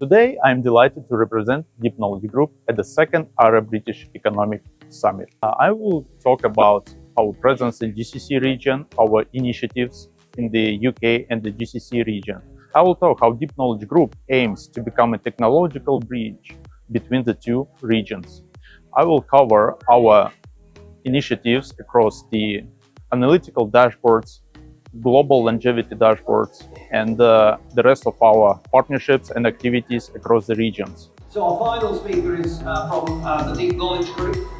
Today, I'm delighted to represent Deep Knowledge Group at the second Arab-British Economic Summit. Uh, I will talk about our presence in GCC region, our initiatives in the UK and the GCC region. I will talk how Deep Knowledge Group aims to become a technological bridge between the two regions. I will cover our initiatives across the analytical dashboards, global longevity dashboards, and uh, the rest of our partnerships and activities across the regions. So our final speaker is uh, from uh, the Deep Knowledge Group.